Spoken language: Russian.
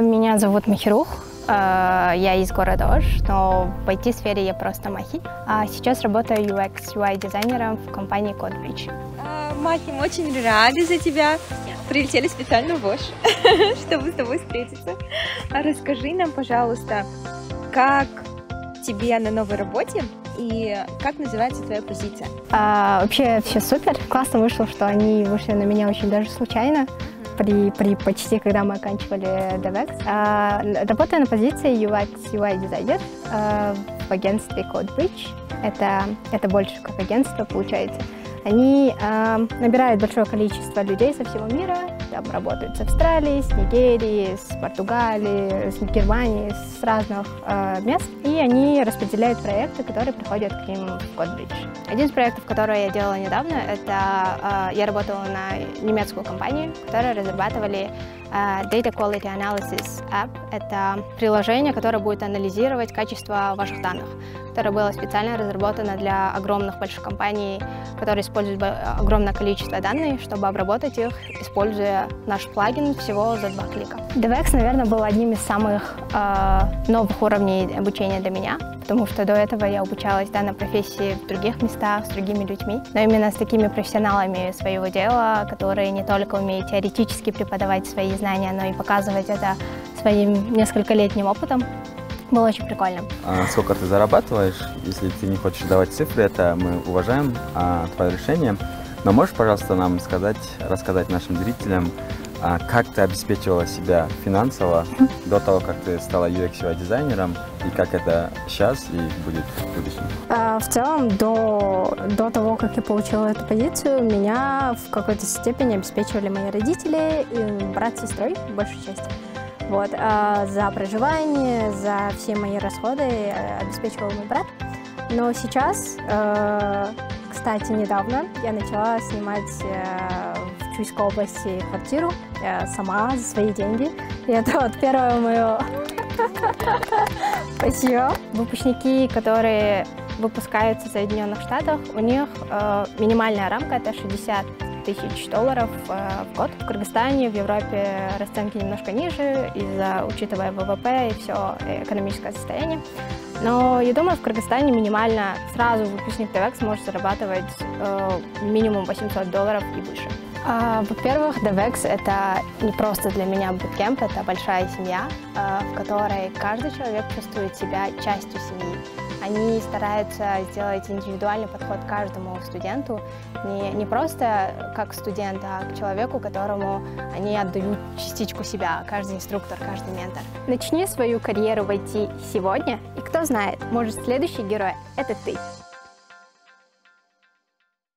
Меня зовут Махирух. А, Я из города Ош, но в IT-сфере я просто Махи. А Сейчас работаю UX, UI дизайнером в компании CodeBridge. А, Махи, мы очень рады за тебя. Прилетели специально в Ош, чтобы с тобой встретиться. А расскажи нам, пожалуйста, как тебе на новой работе и как называется твоя позиция? А, Вообще все супер. Классно вышло, что они вышли на меня очень даже случайно. При, при почти, когда мы оканчивали DevX. А, работаю на позиции UX UI дизайнер а, в агентстве CodeBridge. Это, это больше как агентство получается. Они э, набирают большое количество людей со всего мира, там работают с Австралии, с Нигерии, с Португалии, с Германии, с разных э, мест, и они распределяют проекты, которые приходят к ним в CodeBridge. Один из проектов, который я делала недавно, это э, я работала на немецкую компанию, которые разрабатывали Data Quality Analysis App. Это приложение, которое будет анализировать качество ваших данных, которое было специально разработано для огромных больших компаний, которые используют огромное количество данных, чтобы обработать их, используя наш плагин всего за два клика. DevX, наверное, был одним из самых э, новых уровней обучения для меня, потому что до этого я обучалась данной профессии в других местах, с другими людьми, но именно с такими профессионалами своего дела, которые не только умеют теоретически преподавать свои знания, но и показывать это своим нескольколетним опытом. Было очень прикольно. А сколько ты зарабатываешь? Если ты не хочешь давать цифры, это мы уважаем а, твое решение. Но можешь, пожалуйста, нам сказать, рассказать нашим зрителям, а, как ты обеспечивала себя финансово до того, как ты стала UX UI дизайнером, и как это сейчас и будет в будущем? А, В целом, до, до того, как я получила эту позицию, меня в какой-то степени обеспечивали мои родители и брат с сестрой, в большей части. Вот, а за проживание, за все мои расходы обеспечивал мой брат. Но сейчас, э, кстати, недавно я начала снимать э, в Чуйской области квартиру сама за свои деньги. И это вот первое мое Спасибо. Выпускники, которые выпускаются в Соединенных Штатах, у них э, минимальная рамка это 60 тысяч долларов э, в год. В Кыргызстане, в Европе расценки немножко ниже, из-за учитывая ВВП и все экономическое состояние. Но я думаю, в Кыргызстане минимально сразу выпускник DevX может зарабатывать э, минимум 800 долларов и выше. А, Во-первых, DevX — это не просто для меня буткемп, это большая семья, а, в которой каждый человек чувствует себя частью семьи. Они стараются сделать индивидуальный подход каждому студенту, не, не просто как студент, а к человеку, которому они отдают частичку себя, каждый инструктор, каждый ментор. Начни свою карьеру в IT сегодня, и кто знает, может, следующий герой — это ты.